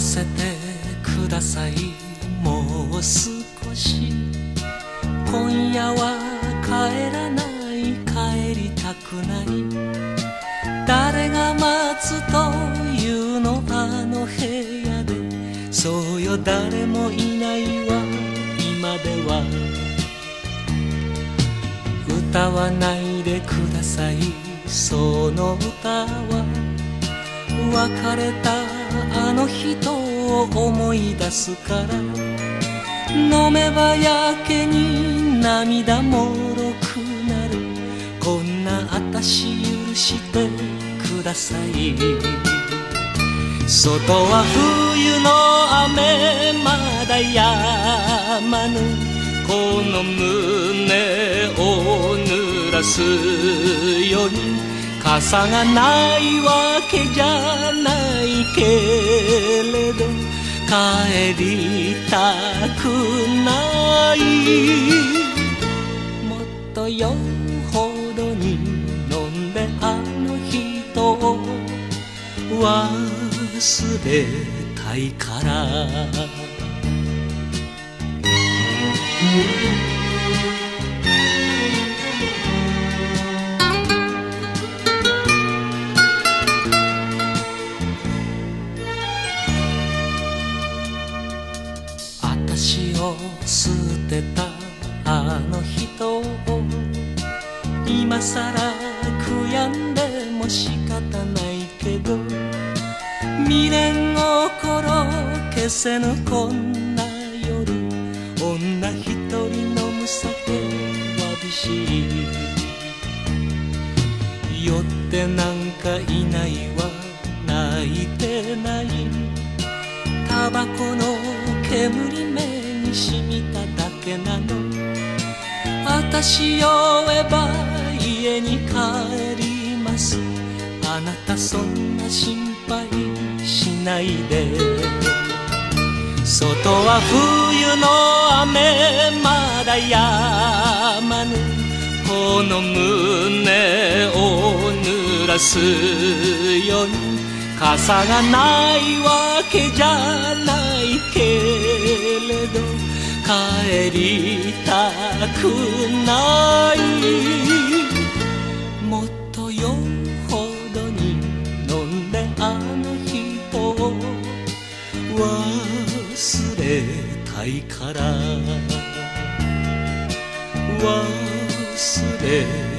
わせてください。もう少し。今夜は帰らない。帰りたくない。誰が待つというの？あの部屋で。そうよ。誰もいないわ。今では。歌わないでください。その歌は。別れたあの人を思い出すから飲めばやけに涙もろくなる。こんな私許してください。外は冬の雨まだやまぬ。この胸を濡らすように傘がないわけじゃないけど帰りたくない。もっとよほどに飲んであの人を忘れたいから。私を捨てたあの人を今さら悔やんでも仕方ないけど未練を心消せぬこんな夜女一人飲む酒わびしい酔ってなんかいないわ泣いてない。タバコの煙目に染みただけなの。私酔えば家に帰ります。あなたそんな心配しないで。外は冬の雨まだやまぬ。この胸を濡らすように。傘がないわけじゃないけれど帰りたくない。もっとよほどに飲んであの人を忘れたいから。忘れたいから